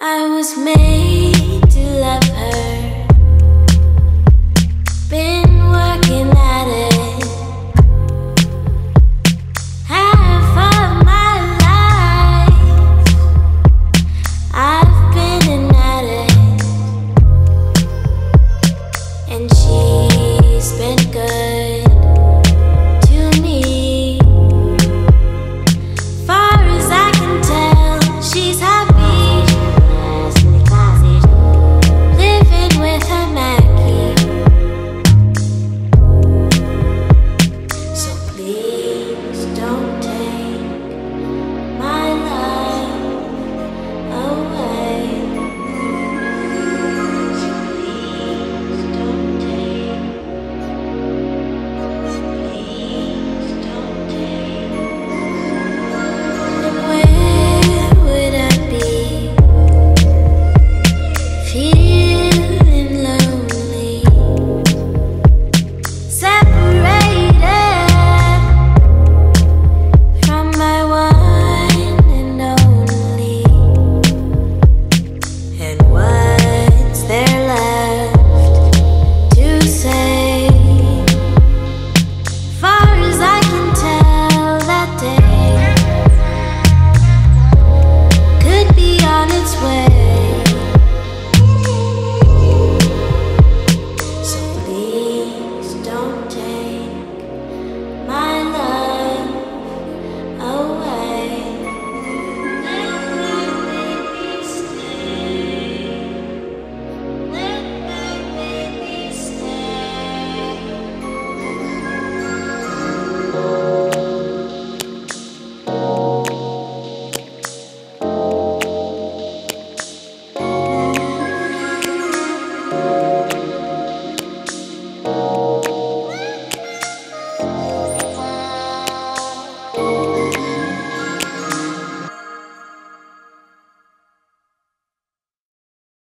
I was made to love her.